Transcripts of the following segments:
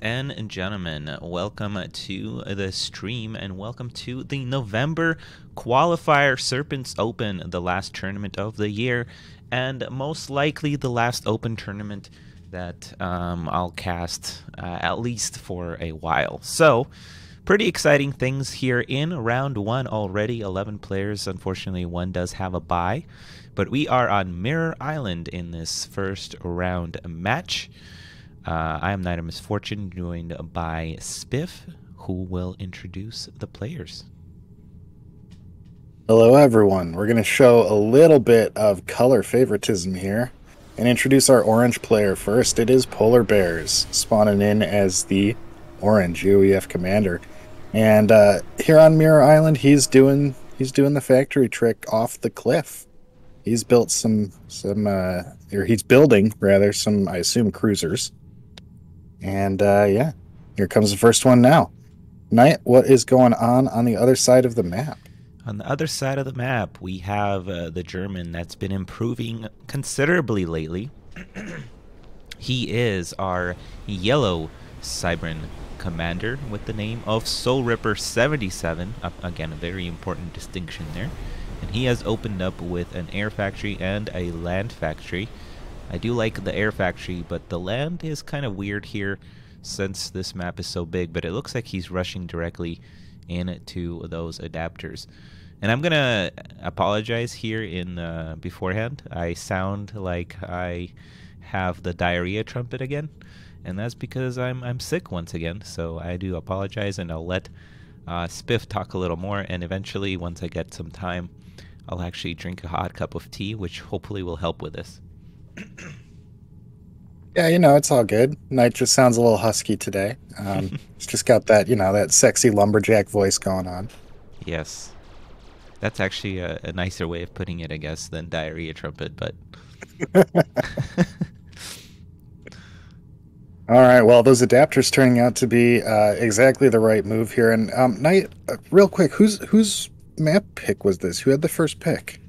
And gentlemen. Welcome to the stream and welcome to the November qualifier Serpents Open, the last tournament of the year, and most likely the last open tournament that um, I'll cast uh, at least for a while. So, pretty exciting things here in round one already. 11 players. Unfortunately, one does have a bye, but we are on Mirror Island in this first round match. Uh, I am Nite of Misfortune, joined by Spiff, who will introduce the players. Hello, everyone. We're going to show a little bit of color favoritism here and introduce our orange player first. It is Polarbearz, spawning in as the orange UEF commander. And uh, here on Mirror Island, he's doing he's doing the factory trick off the cliff. He's built some some uh, or he's building rather some I assume cruisers and uh, yeah, here comes the first one now. Nite, what is going on on the other side of the map? On the other side of the map, we have uh, the German that's been improving considerably lately. he is our yellow Cybran commander with the name of Soul Ripper 77. Uh, again, a very important distinction there. And he has opened up with an air factory and a land factory. I do like the air factory, but the land is kind of weird here since this map is so big, but it looks like he's rushing directly into those adapters. And I'm gonna apologize here in uh, beforehand. I sound like I have the diarrhea trumpet again, and that's because I'm I'm sick once again. So I do apologize, and I'll let uh, Spiff talk a little more. And eventually, once I get some time, I'll actually drink a hot cup of tea, which hopefully will help with this. Yeah, you know, it's all good. Nite just sounds a little husky today. Um, he's just got that, you know, that sexy lumberjack voice going on. Yes. That's actually a, a nicer way of putting it, I guess, than diarrhea trumpet, but. all right, well, those adapters turning out to be uh, exactly the right move here. And um, Nite, uh, real quick, whose whose map pick was this? Who had the first pick?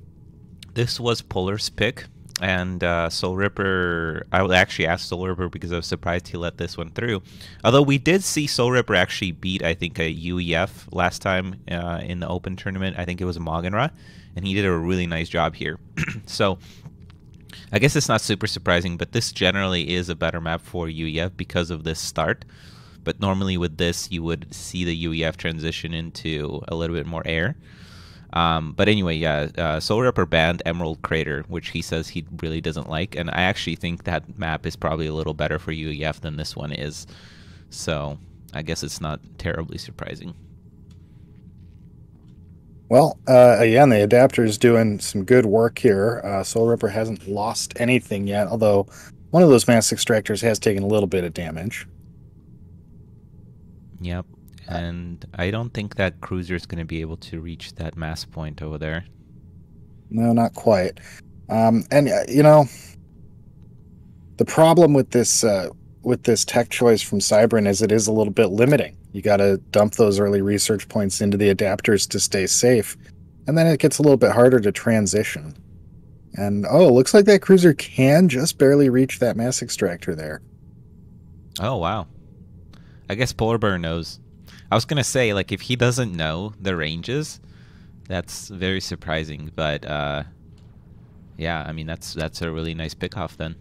This was Polar's pick and uh, Soul Ripper, I would actually ask Soul Ripper because I was surprised he let this one through. Although we did see Soul Ripper actually beat, I think, a UEF last time uh, in the Open tournament. I think it was Magenra, and he did a really nice job here. so I guess it's not super surprising, but this generally is a better map for UEF because of this start. But normally with this, you would see the UEF transition into a little bit more air. Um, but anyway, yeah, uh, Soul Ripper banned Emerald Crater, which he says he really doesn't like, and I actually think that map is probably a little better for UEF than this one is. So I guess it's not terribly surprising. Well, uh, again, the adapter is doing some good work here. Uh, Soul Ripper hasn't lost anything yet, although one of those mass extractors has taken a little bit of damage. Yep. And I don't think that cruiser is going to be able to reach that mass point over there. No, not quite. Um, and uh, you know, the problem with this uh, with this tech choice from Cybran is it is a little bit limiting. You got to dump those early research points into the adapters to stay safe, and then it gets a little bit harder to transition. And oh, it looks like that cruiser can just barely reach that mass extractor there. Oh wow! I guess Polar Bear knows. I was gonna say like if he doesn't know the ranges, that's very surprising. But uh, yeah, I mean that's that's a really nice pickoff then.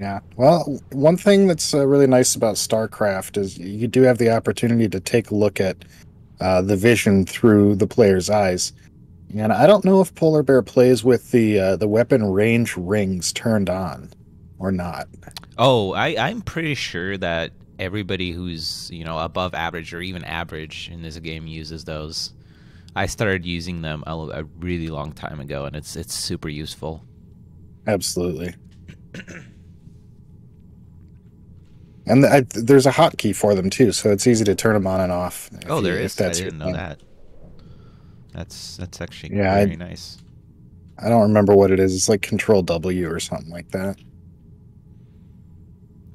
Yeah. Well, one thing that's uh, really nice about StarCraft is you do have the opportunity to take a look at uh, the vision through the player's eyes. And I don't know if Polar Bear plays with the uh, the weapon range rings turned on or not. Oh, I, I'm pretty sure that everybody who's you know above average or even average in this game uses those. I started using them a, a really long time ago, and it's it's super useful. Absolutely. and I, there's a hotkey for them too, so it's easy to turn them on and off. Oh, there you, is. That's I didn't know thing. that. That's that's actually yeah, very I, nice. I don't remember what it is. It's like Control W or something like that.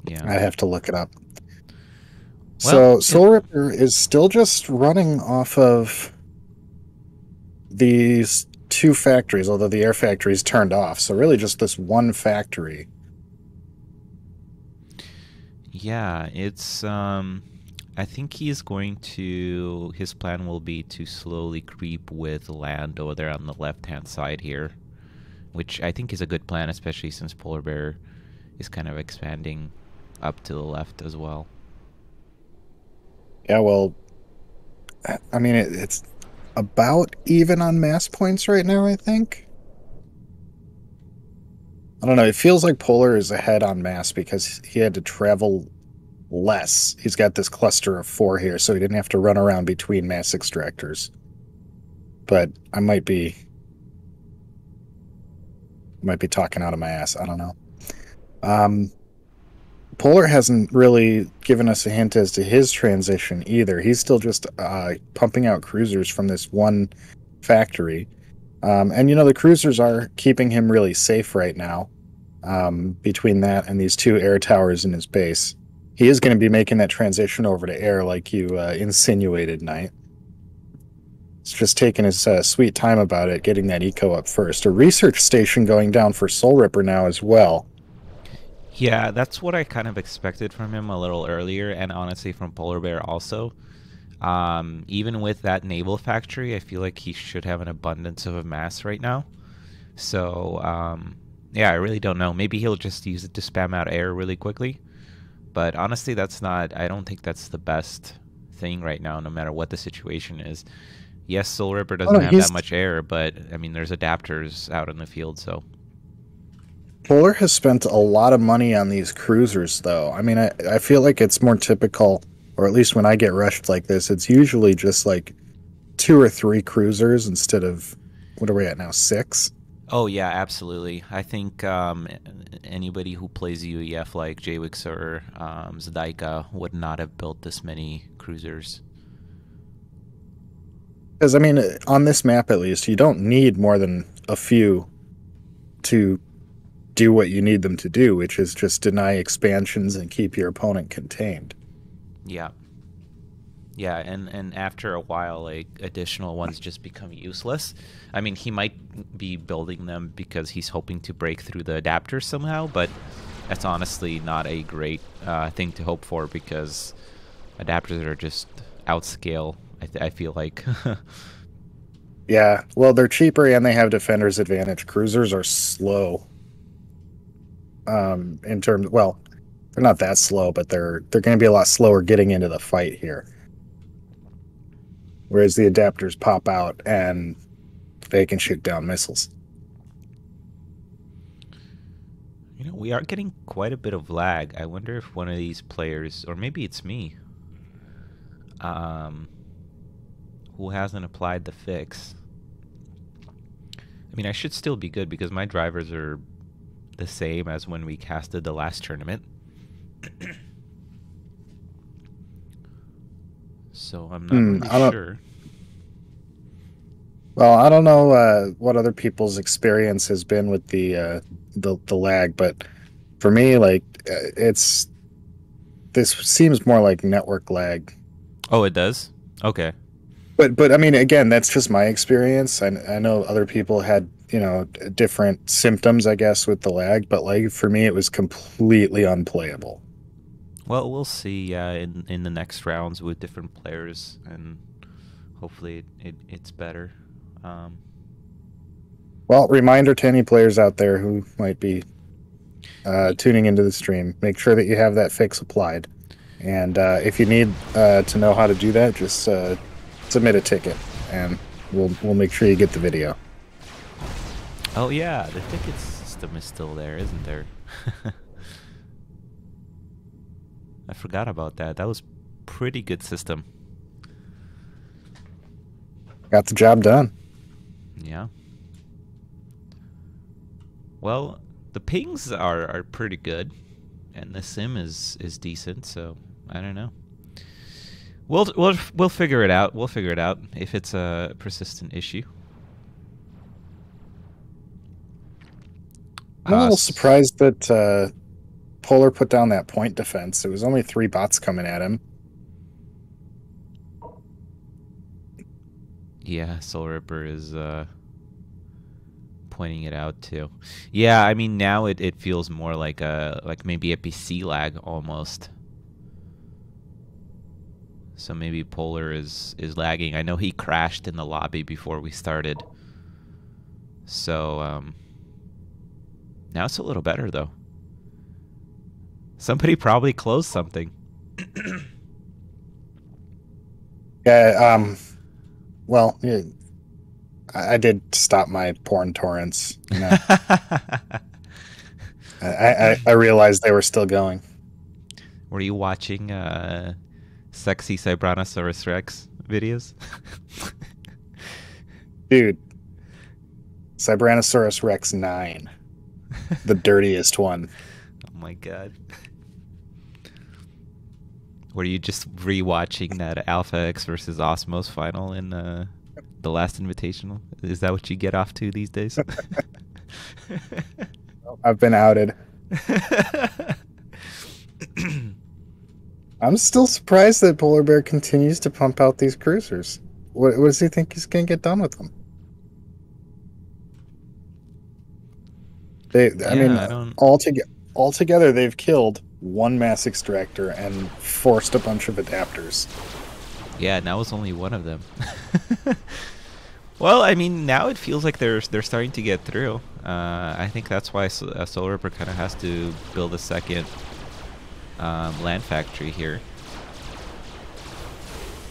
Yeah, I have to look it up. Well, so Soul Ripper is still just running off of these two factories, although the air factory is turned off. So really just this one factory. Yeah, it's um I think he's going to his plan will be to slowly creep with land over there on the left-hand side here, which I think is a good plan especially since polar bear is kind of expanding up to the left as well. Yeah, well, I mean, it, it's about even on mass points right now, I think. I don't know. It feels like Polar is ahead on mass because he had to travel less. He's got this cluster of four here, so he didn't have to run around between mass extractors. But I might be might be talking out of my ass. I don't know. Um, Polar hasn't really given us a hint as to his transition either. He's still just uh, pumping out cruisers from this one factory. Um, and, you know, the cruisers are keeping him really safe right now um, between that and these two air towers in his base. He is going to be making that transition over to air like you uh, insinuated, Nite. He's just taking his uh, sweet time about it, getting that eco up first. A research station going down for Soul Ripper now as well. Yeah, that's what I kind of expected from him a little earlier, and honestly from Polar Bear also. Um, even with that naval factory, I feel like he should have an abundance of a mass right now. So, um, yeah, I really don't know. Maybe he'll just use it to spam out air really quickly. But honestly, that's not, I don't think that's the best thing right now, no matter what the situation is. Yes, Soul Ripper doesn't oh, have that much air, but I mean, there's adapters out in the field, so. Polar has spent a lot of money on these cruisers, though. I mean, I, I feel like it's more typical, or at least when I get rushed like this, it's usually just like two or three cruisers instead of what are we at now? Six? Oh yeah, absolutely. I think um, anybody who plays UEF like Jwix or um, Zadaika would not have built this many cruisers. Because I mean, on this map at least, you don't need more than a few to do what you need them to do, which is just deny expansions and keep your opponent contained. Yeah. Yeah, and, and after a while, like additional ones just become useless. I mean, he might be building them because he's hoping to break through the adapter somehow, but that's honestly not a great uh, thing to hope for because adapters are just outscale. I, th- I feel like. yeah, well, they're cheaper and they have defender's advantage. Cruisers are slow um, in terms. Well, they're not that slow, but they're they're going to be a lot slower getting into the fight here. Whereas the adapters pop out and they can shoot down missiles. You know, we are getting quite a bit of lag. I wonder if one of these players, or maybe it's me, um, who hasn't applied the fix. I mean, I should still be good because my drivers are the same as when we casted the last tournament. so I'm not mm, really sure. Well, I don't know uh, what other people's experience has been with the uh, the the lag, but for me, like uh, it's this seems more like network lag. Oh, it does. Okay. But but I mean, again, that's just my experience. I I know other people had you know different symptoms i guess with the lag but like for me it was completely unplayable. Well we'll see uh, in in the next rounds with different players and hopefully it, it it's better. Um, well reminder to any players out there who might be uh, tuning into the stream make sure that you have that fix applied. And uh, if you need uh, to know how to do that just uh, submit a ticket and we'll we'll make sure you get the video Oh yeah, the ticket system is still there, isn't there? I forgot about that. That was pretty good system. Got the job done. Yeah. Well, the pings are, are pretty good, and the sim is is decent. So I don't know. We'll we'll we'll figure it out. We'll figure it out if it's a persistent issue. I'm a little surprised that uh, Polar put down that point defense. It was only three bots coming at him. Yeah, Soul Ripper is uh, pointing it out too. Yeah, I mean now it, it feels more like a like maybe a PC lag almost. So maybe Polar is is lagging. I know he crashed in the lobby before we started. So um, now it's a little better though. Somebody probably closed something. Yeah. Um. Well, yeah, I, I did stop my porn torrents. You know, I, I I realized they were still going. Were you watching uh, sexy Cybranosaurus Rex videos? Dude, Cybranosaurus Rex 9, the dirtiest one. oh my god. Were you just rewatching that Alpha X versus Osmos final in uh, the last invitational? Is that what you get off to these days? I've been outed. I'm still surprised that Polar Bear continues to pump out these cruisers. What, what does he think he's going to get done with them? They, I Yeah, mean, I altogether, altogether, they've killed one mass extractor and forced a bunch of adapters. Yeah, now it's only one of them. well, I mean, now it feels like they're they're starting to get through. Uh, I think that's why so, uh, Soul Ripper kind of has to build a second um, land factory here.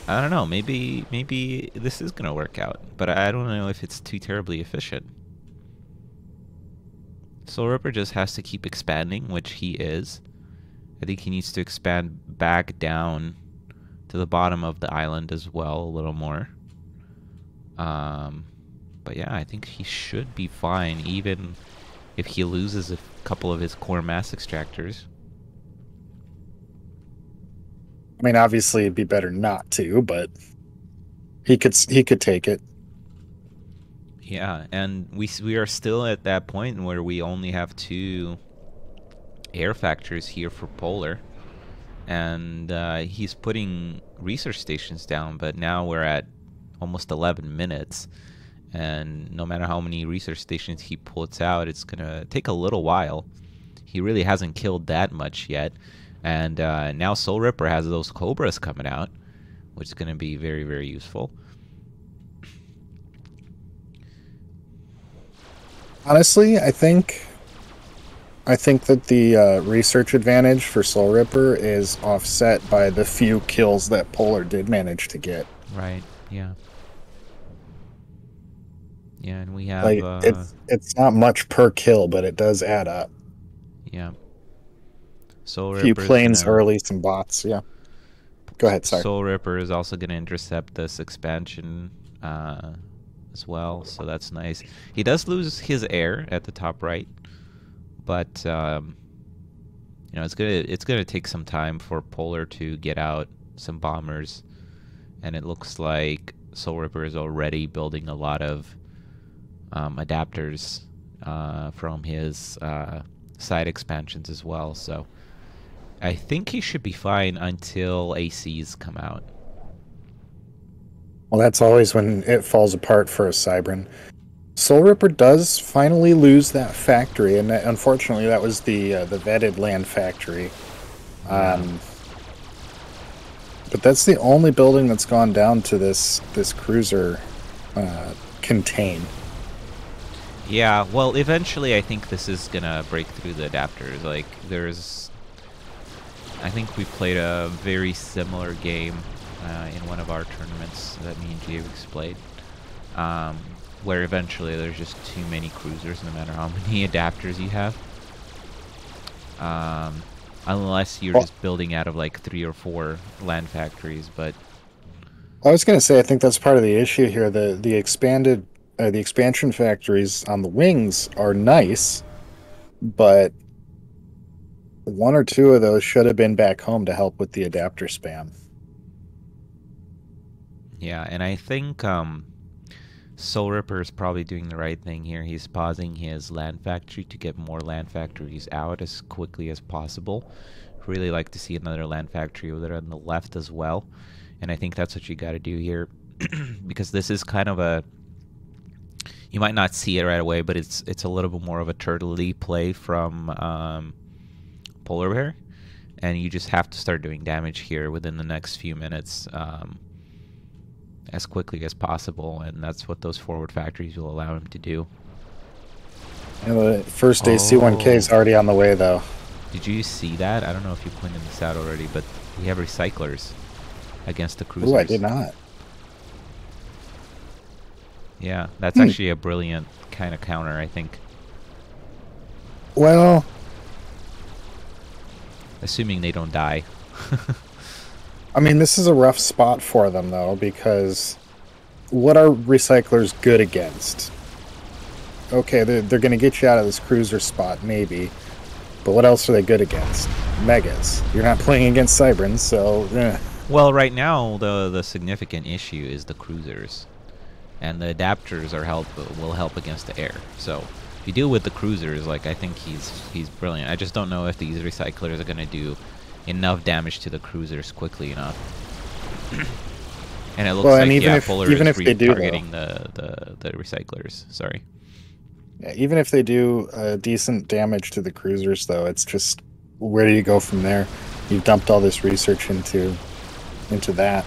I don't know. Maybe maybe this is gonna work out, but I don't know if it's too terribly efficient. Soul Ripper just has to keep expanding, which he is. I think he needs to expand back down to the bottom of the island as well a little more. Um, but yeah, I think he should be fine, even if he loses a couple of his core mass extractors. I mean, obviously, it'd be better not to, but he could he could take it. Yeah, and we we are still at that point where we only have two air factors here for Polar, and uh, he's putting research stations down. But now we're at almost 11 minutes, and no matter how many research stations he puts out, it's gonna take a little while. He really hasn't killed that much yet, and uh, now Soul Ripper has those Cobras coming out, which is gonna be very very useful. Honestly, I think I think that the uh, research advantage for Soul Ripper is offset by the few kills that Polar did manage to get. Right. Yeah. Yeah, and we have Like uh, it's it's not much per kill, but it does add up. yeah. Soul A few Ripper's planes gonna- early, some bots. Yeah. Go ahead. Sorry. Soul Ripper is also going to intercept this expansion uh, as well, so that's nice. He does lose his air at the top right, but um, you know it's gonna it's gonna take some time for Polar to get out some bombers, and it looks like Soul Ripper is already building a lot of um, adapters uh, from his uh, side expansions as well. So I think he should be fine until ACs come out. Well, that's always when it falls apart for a Cybran. Soul Ripper does finally lose that factory, and unfortunately, that was the uh, the vetted land factory. Um, but that's the only building that's gone down to this this cruiser uh, contain. Yeah, well, eventually I think this is gonna break through the adapters. Like, there's. I think we played a very similar game uh, in one of our tournaments that me and Javix played, um, where eventually there's just too many cruisers no matter how many adapters you have. Um, unless you're Well- just building out of like three or four land factories, but I was going to say, I think that's part of the issue here. The the expanded uh, the expansion factories on the wings are nice, but one or two of those should have been back home to help with the adapter spam. Yeah, and I think um, Soul Ripper is probably doing the right thing here. He's pausing his land factory to get more land factories out as quickly as possible. Really like to see another land factory over there on the left as well, and I think that's what you got to do here, because this is kind of a. You might not see it right away, but it's it's a little bit more of a turtley play from um, Polar Bear, and you just have to start doing damage here within the next few minutes um, as quickly as possible, and that's what those forward factories will allow him to do. And the first AC1K is already on the way, though. Did you see that? I don't know if you pointed this out already, but we have recyclers against the cruisers. Oh, I did not. Yeah, that's Hmm. actually a brilliant kind of counter, I think. Well, Assuming they don't die. I mean, this is a rough spot for them, though, because what are recyclers good against? Okay, they're, they're going to get you out of this cruiser spot, maybe. But what else are they good against? Megas. You're not playing against Cybrans, so. eh. Well, right now the the significant issue is the cruisers, and the adapters are help will help against the air. So if you deal with the cruisers, like I think he's he's brilliant. I just don't know if these recyclers are gonna do enough damage to the cruisers quickly enough. and it looks Well, like even yeah, if- Polar even is if they do, targeting the, the the recyclers. Sorry. Yeah, even if they do uh, decent damage to the cruisers, though, it's just where do you go from there? You've dumped all this research into into that.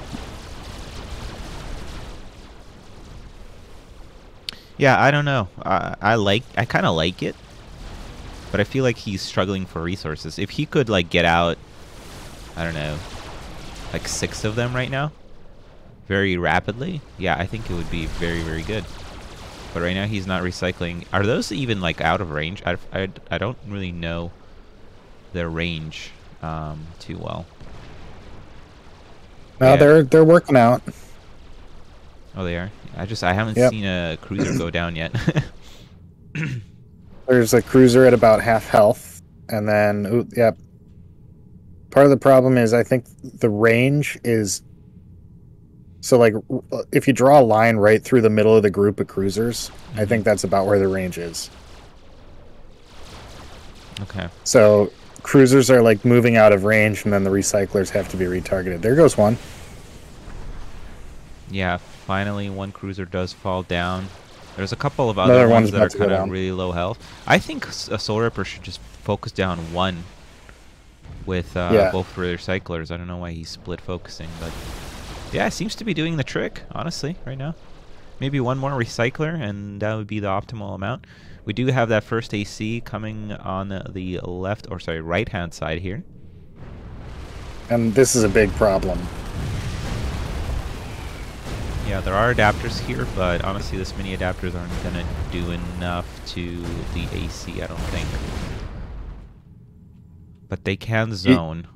Yeah, I don't know. I, I like I kind of like it, but I feel like he's struggling for resources. If he could like get out, I don't know, like six of them right now, very rapidly. Yeah, I think it would be very very good. But right now he's not recycling. Are those even like out of range? I, I, I don't really know their range um, too well. No, Yeah. they're they're working out. Oh, they are. I just I haven't Yep. seen a cruiser go down yet. There's a cruiser at about half health, and then ooh, yeah. Part of the problem is I think the range is. So like, if you draw a line right through the middle of the group of cruisers, I think that's about where the range is. okay. So cruisers are like moving out of range, and then the recyclers have to be retargeted. There goes one. Yeah, finally one cruiser does fall down. There's a couple of other Another ones one's that are about to go kind of down. really low health. I think a Soul Ripper should just focus down one with uh, Yeah. both recyclers. I don't know why he's split focusing, but yeah, it seems to be doing the trick, honestly, right now. Maybe one more recycler, and that would be the optimal amount. We do have that first AC coming on the- the left, or sorry, right-hand side here. And this is a big problem. Yeah, there are adapters here, but honestly, this many adapters aren't gonna do enough to the AC, I don't think. But they can zone.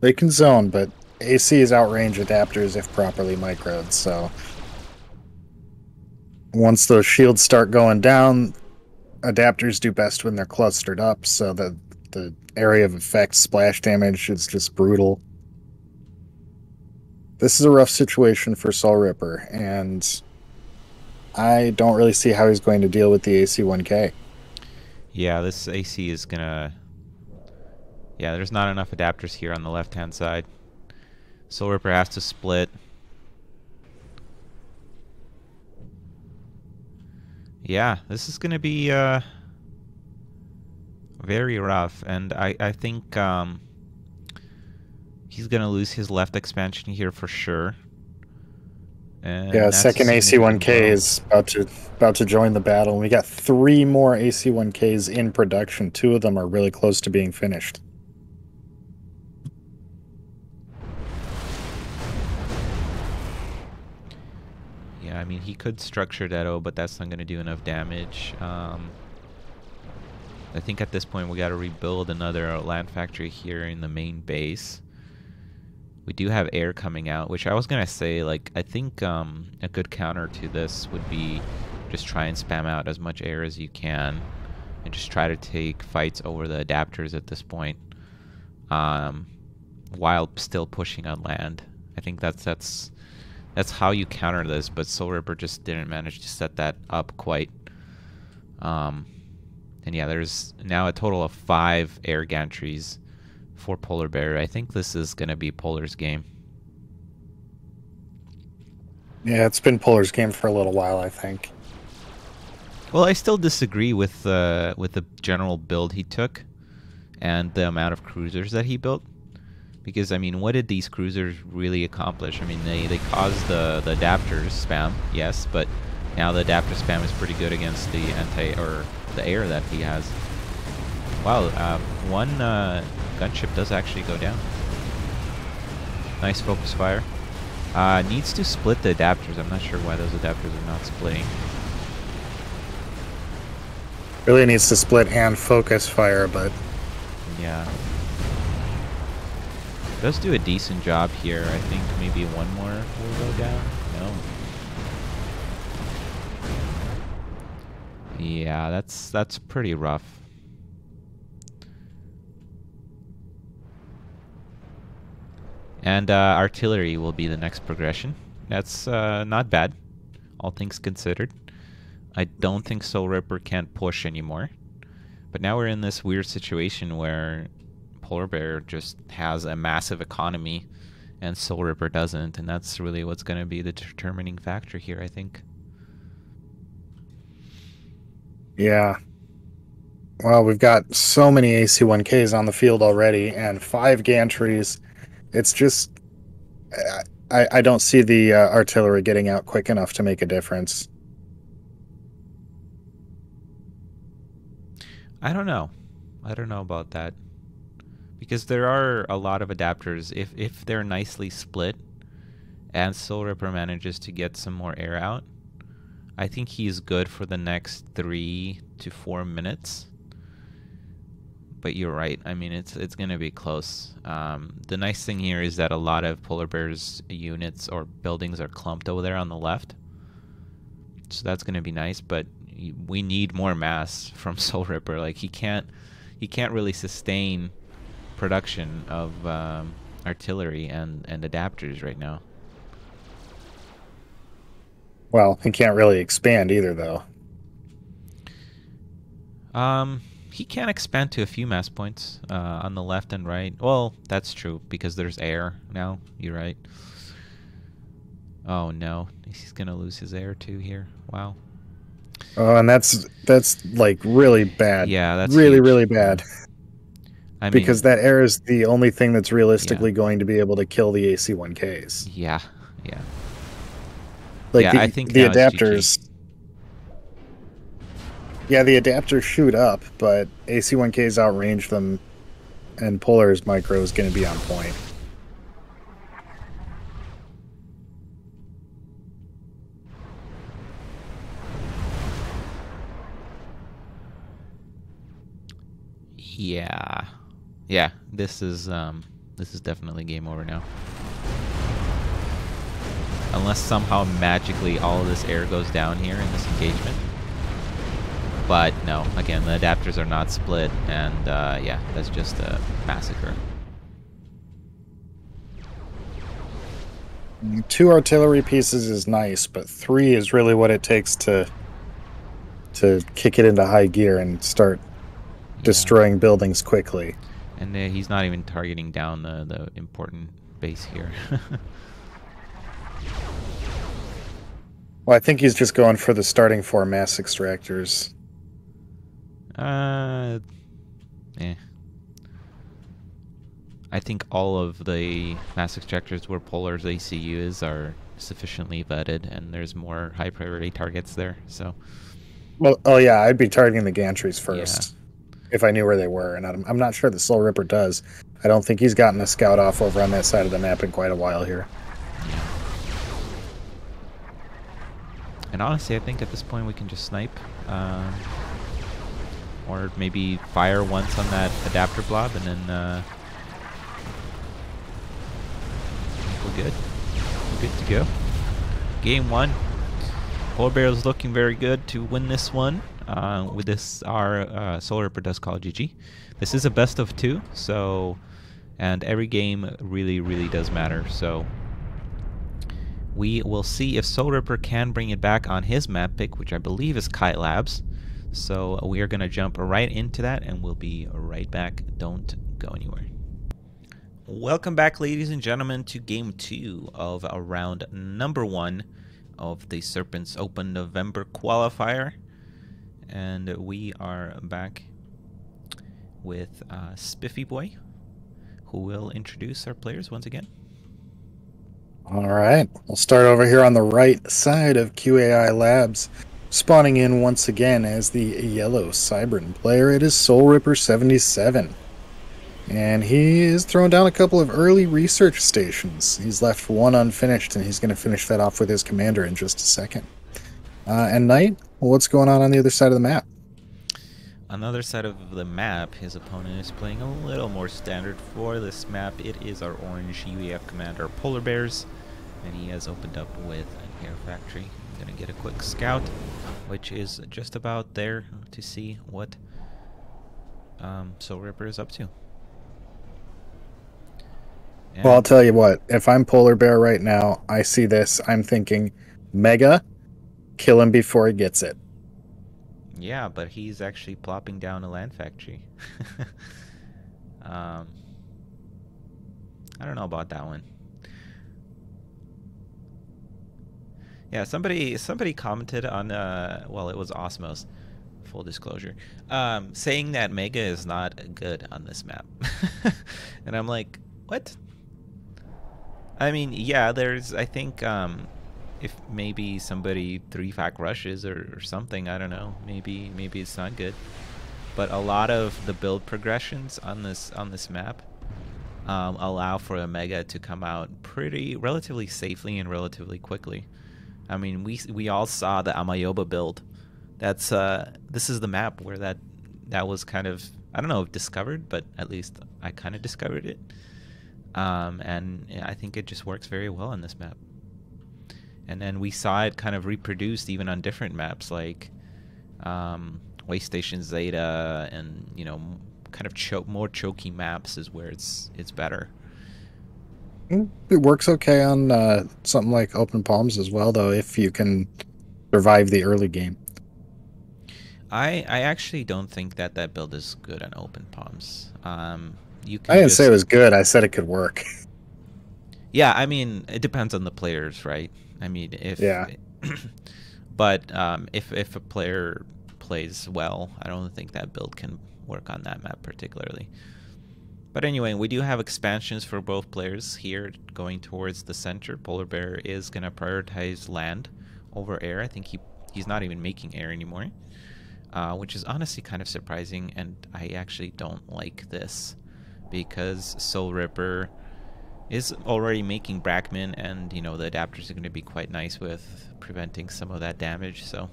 They can zone, but AC is outrange adapters if properly microed. So once those shields start going down, adapters do best when they're clustered up. So the the area of effect splash damage is just brutal. This is a rough situation for Soul Ripper, and I don't really see how he's going to deal with the AC1K. Yeah, this AC is gonna. Yeah, there's not enough adapters here on the left-hand side. Soul Ripper has to split. Yeah, this is gonna be uh, very rough, and I I think um, he's gonna lose his left expansion here for sure. And Yeah, second AC1K is about to about to join the battle. and We got three more AC1Ks in production. Two of them are really close to being finished. I mean, he could structure Dedo, but that's not going to do enough damage. Um, I think at this point we got to rebuild another land factory here in the main base. We do have air coming out, which I was going to say, like, I think um, a good counter to this would be just try and spam out as much air as you can and just try to take fights over the adapters at this point um, while still pushing on land. I think that's that's that's how you counter this, but Soul Ripper just didn't manage to set that up quite. Um, and yeah, there's now a total of five air gantries for Polar Bear. I think this is going to be Polar's game. Yeah, it's been Polar's game for a little while, I think. Well, I still disagree with uh, with the general build he took. and the amount of cruisers that he built. Because I mean, what did these cruisers really accomplish? I mean, they they caused the the adapters spam, yes, but now the adapter spam is pretty good against the anti or the air that he has. Wow, uh, one uh, gunship does actually go down. Nice focus fire. Uh, needs to split the adapters. I'm not sure why those adapters are not splitting. Really needs to split and focus fire, but Yeah. Does do a decent job here. I think maybe one more will go down. No. Yeah, that's that's pretty rough. And uh, artillery will be the next progression. That's uh, not bad, all things considered. I don't think Soul Ripper can't push anymore. But now we're in this weird situation where Polar Bear just has a massive economy and Soul Ripper doesn't, and that's really what's going to be the determining factor here, I think. yeah. Well, we've got so many AC1Ks on the field already and five gantries. It's just. I, I don't see the uh, artillery getting out quick enough to make a difference. I don't know. I don't know about that. Because there are a lot of adapters. If if they're nicely split and Soul Ripper manages to get some more air out, I think he's good for the next three to four minutes. But you're right. I mean, it's it's gonna be close. Um, the nice thing here is that a lot of Polar Bear's units or buildings are clumped over there on the left, so that's gonna be nice. But we need more mass from Soul Ripper. Like he can't he can't really sustain production of um, artillery and and adapters right now. Well, he can't really expand either, though. Um, he can expand to a few mass points uh, on the left and right. Well, that's true because there's air now. You're right. Oh no, he's gonna lose his air too here. Wow. Oh, and that's that's like really bad. Yeah, that's really huge. really bad I mean, because that air is the only thing that's realistically going to be able to kill the AC1Ks. Yeah, yeah. Like Yeah, the, I think the now it's GG. adapters. Yeah, the adapters shoot up, but AC1Ks outrange them, and Polar's micro is going to be on point. Yeah, yeah. This is um, this is definitely game over now. Unless somehow magically all of this air goes down here in this engagement. But no, again, the adapters are not split, and uh, yeah, that's just a massacre. Two artillery pieces is nice, but three is really what it takes to to kick it into high gear and start Yeah. destroying buildings quickly. And uh, he's not even targeting down the, the important base here. Well, I think he's just going for the starting four mass extractors. uh, eh. I think all of the mass extractors where Polar's ACU is are sufficiently vetted, and there's more high priority targets there. So Well, oh yeah, I'd be targeting the gantries first if I knew where they were, and I'm, I'm not sure the Soul Ripper does. I don't think he's gotten a scout off over on that side of the map in quite a while here. And honestly, I think at this point we can just snipe. Um, or maybe fire once on that adapter blob and then uh, we're good. We're good to go. Game one. Polar Bear is looking very good to win this one. Uh, with this, our uh, Solar does call GG. This is a best of two, so and every game really, really does matter. So we will see if Soul Ripper can bring it back on his map pick, which I believe is QAI Labs. So we are going to jump right into that and we'll be right back. Don't go anywhere. Welcome back, ladies and gentlemen, to game two of round number one of the Serpents Open November qualifier. And we are back with uh, Spiffy Boy, who will introduce our players once again. All right, we'll start over here on the right side of QAI Labs. Spawning in once again as the yellow Cybran player, it is Soul Ripper 77. And he is throwing down a couple of early research stations. He's left one unfinished, and he's going to finish that off with his commander in just a second. Uh, and Nite, what's going on on the other side of the map? On the other side of the map, his opponent is playing a little more standard for this map. It is our orange UEF commander, Polarbearz, and he has opened up with an air factory. I'm going to get a quick scout, which is just about there to see what um, Soul Ripper is up to. And well, I'll tell you what, if I'm Polar Bear right now, I see this, I'm thinking, Mega, kill him before he gets it. Yeah, but he's actually plopping down a land factory. um, I don't know about that one. Yeah, somebody somebody commented on uh well it was Osmos, full disclosure, um, saying that Mega is not good on this map, and I'm like, what? I mean, yeah, there's I think um, if maybe somebody three fact rushes or, or something, I don't know. Maybe maybe it's not good. But a lot of the build progressions on this on this map um, allow for a mega to come out pretty relatively safely and relatively quickly. I mean, we we all saw the Amayoba build. That's uh, this is the map where that that was kind of I don't know discovered, but at least I kind of discovered it. Um, and I think it just works very well on this map and then we saw it kind of reproduced even on different maps like um, Way Station Zeta, and you know, kind of cho- more choky maps is where it's it's better. Mm, it works okay on uh, something like Open Palms as well, though, if you can survive the early game. I I actually don't think that that build is good on Open Palms. Um, you can I didn't just... say it was good. I said it could work. Yeah, I mean, it depends on the players, right? I mean, if yeah, but um, if if a player plays well, I don't think that build can work on that map particularly. But anyway, we do have expansions for both players here going towards the center. Polar Bear is going to prioritize land over air. I think he he's not even making air anymore, uh, which is honestly kind of surprising, and I actually don't like this because Soul Ripper is already making Brackman, and you know the adapters are going to be quite nice with preventing some of that damage. So,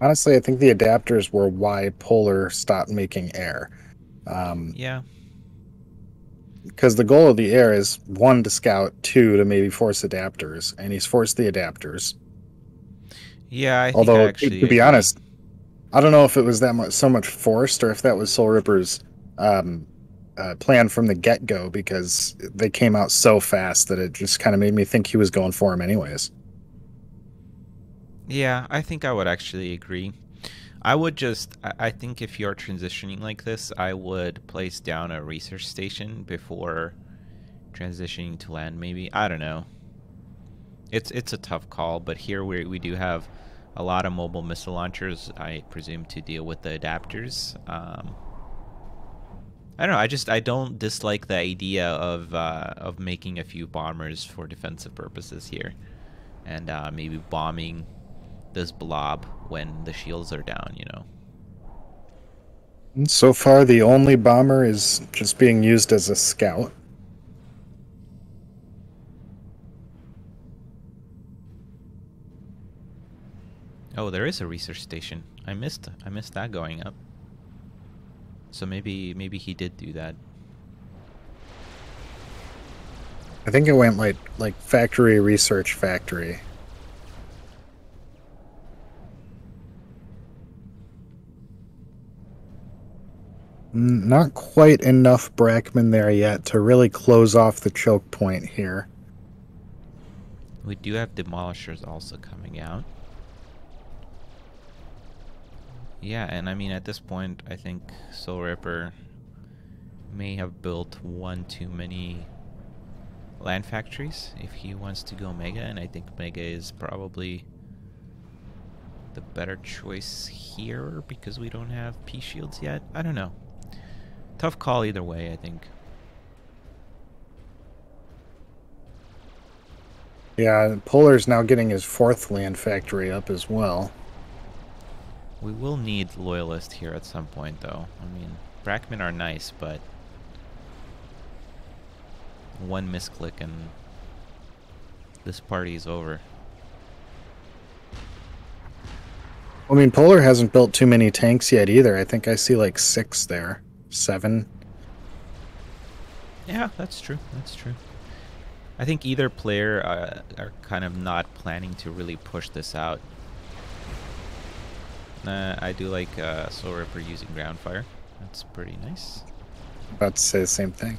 honestly, I think the adapters were why Polar stopped making air. Um, yeah. Because the goal of the air is one to scout, two to maybe force adapters, and he's forced the adapters. Yeah, I although actually, to be honest, I don't know if it was that much so much forced or if that was Soul Ripper's um, uh, plan from the get go because they came out so fast that it just kind of made me think he was going for him anyways. Yeah, I think I would actually agree. I would just, I think if you're transitioning like this, I would place down a research station before transitioning to land. Maybe I don't know. It's it's a tough call, but here we we do have a lot of mobile missile launchers. I presume to deal with the adapters. Um, I don't know. I just I don't dislike the idea of uh, of making a few bombers for defensive purposes here, and uh, maybe bombing this blob when the shields are down. You know. So far, the only bomber is just being used as a scout. Oh, there is a research station. I missed I missed that going up. So maybe maybe he did do that. I think it went like like factory research factory. Not quite enough Brackman there yet to really close off the choke point here. We do have demolishers also coming out. Yeah, and I mean, at this point, I think Soul Ripper may have built one too many land factories if he wants to go Mega, and I think Mega is probably the better choice here because we don't have P shields yet. I don't know. Tough call either way, I think. Yeah, Polar's now getting his fourth land factory up as well. We will need Loyalist here at some point, though. I mean, Brackmen are nice, but one misclick and this party is over. I mean, Polar hasn't built too many tanks yet either. I think I see like six there. Seven. Yeah, that's true. That's true. I think either player uh, are kind of not planning to really push this out. Uh, I do like uh, Soul Ripper using ground fire. That's pretty nice. About to say the same thing.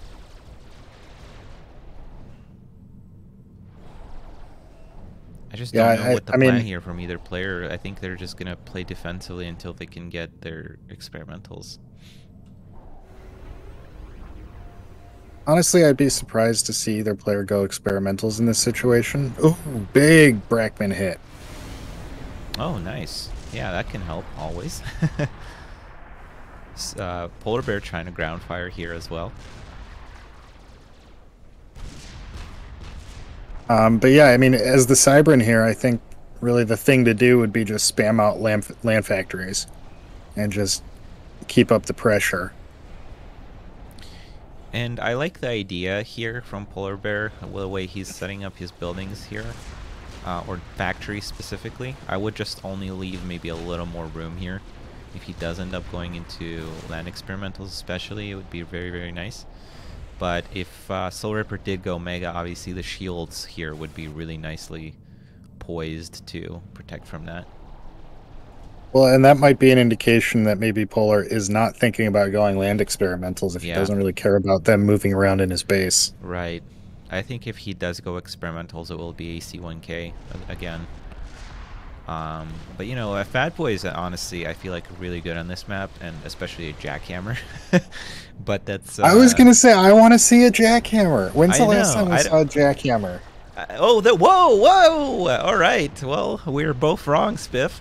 I just Yeah, don't know I- what the I plan mean- here from either player. I think they're just gonna play defensively until they can get their experimentals. Honestly, I'd be surprised to see either player go experimentals in this situation. Ooh, big Brackman hit. Oh, nice. Yeah, that can help always. Uh, Polar Bear trying to ground fire here as well. Um, but yeah, I mean, as the Cybran here, I think really the thing to do would be just spam out land, land factories and just keep up the pressure. And I like the idea here from Polar Bear, the way he's setting up his buildings here, uh, or factory specifically. I would just only leave maybe a little more room here. If he does end up going into land experimentals especially, it would be very, very nice. But if uh, Soul Ripper did go Mega, obviously the shields here would be really nicely poised to protect from that. Well, and that might be an indication that maybe Polar is not thinking about going land experimentals if Yeah. he doesn't really care about them moving around in his base. Right. I think if he does go experimentals, it will be AC1K again. Um, but you know, uh, Fat Boy is uh, honestly, I feel like really good on this map, and especially a jackhammer. but that's. Uh, I was gonna say I want to see a jackhammer. When's I the last know, time we I saw a jackhammer? uh, oh, the whoa, whoa! All right. Well, we're both wrong, Spiff.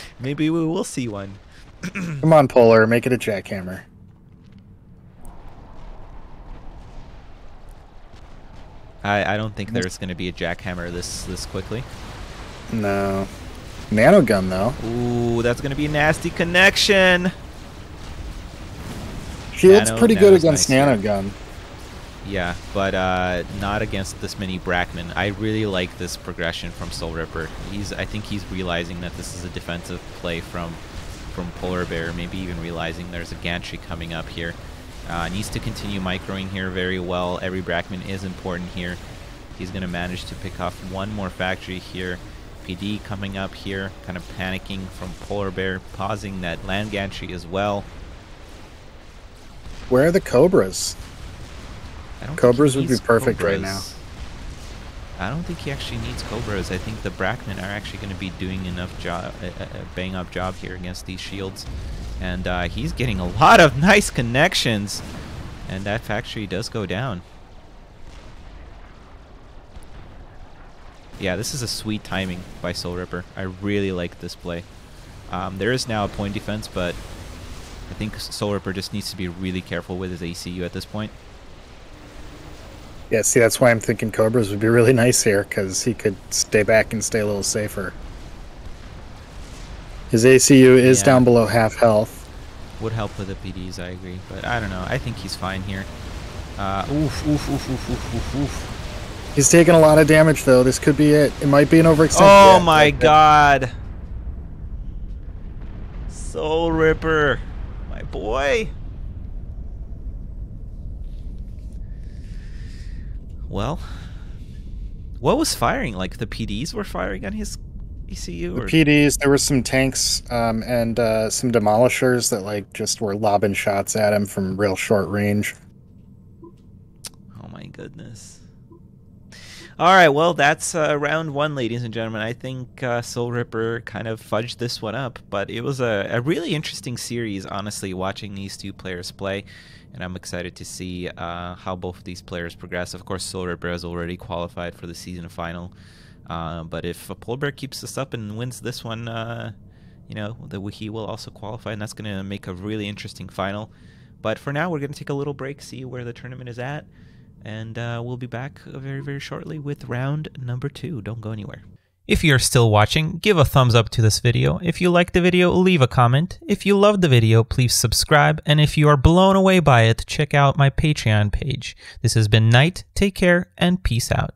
Maybe we will see one. Come on, Polar, make it a jackhammer. I, I don't think there's going to be a jackhammer this this quickly. No, Nano gun though. Ooh, that's going to be a nasty connection. Shield's Nano- pretty good against nice, nanogun. Yeah, but uh, not against this many Brackman. I really like this progression from Soul Ripper. He's, I think he's realizing that this is a defensive play from, from Polar Bear. Maybe even realizing there's a gantry coming up here. Uh, needs to continue microing here very well. Every Brackman is important here. He's going to manage to pick off one more factory here. PD coming up here, kind of panicking from Polar Bear, pausing that land gantry as well. Where are the cobras? I don't Cobras would be perfect right now. I don't think he actually needs Cobras. I think the Brackmen are actually going to be doing enough job, a, a a bang up job here against these shields. And uh, he's getting a lot of nice connections. And that factory does go down. Yeah, this is a sweet timing by Soul Ripper. I really like this play. Um, there is now a point defense, but I think Soul Ripper just needs to be really careful with his ACU at this point. Yeah, see, that's why I'm thinking cobras would be really nice here because he could stay back and stay a little safer. His ACU is Yeah. down below half health. Would help with the PDs, I agree. But I don't know. I think he's fine here. Uh, oof, oof, oof, oof, oof, oof, oof. He's taking a lot of damage though. This could be it. It might be an overextension. Oh Yeah, my yeah, yeah. god. Soul Ripper. My boy. Well, what was firing? Like the PDs were firing on his ACU? The Or? PDs, there were some tanks um, and uh, some demolishers that like just were lobbing shots at him from real short range. Oh my goodness. All right, well, that's uh, round one, ladies and gentlemen. I think uh, Soul Ripper kind of fudged this one up, but it was a, a really interesting series, honestly, watching these two players play. And I'm excited to see uh, how both of these players progress. Of course, Soul Ripper has already qualified for the season final Uh, but if bear keeps this up and wins this one, uh, you know, the, he will also qualify, and that's going to make a really interesting final. But for now, we're going to take a little break, see where the tournament is at, and uh, we'll be back very, very shortly with round number two. Don't go anywhere. If you're still watching, give a thumbs up to this video. If you liked the video, leave a comment. If you loved the video, please subscribe. And if you are blown away by it, check out my Patreon page. This has been Nite. Take care and peace out.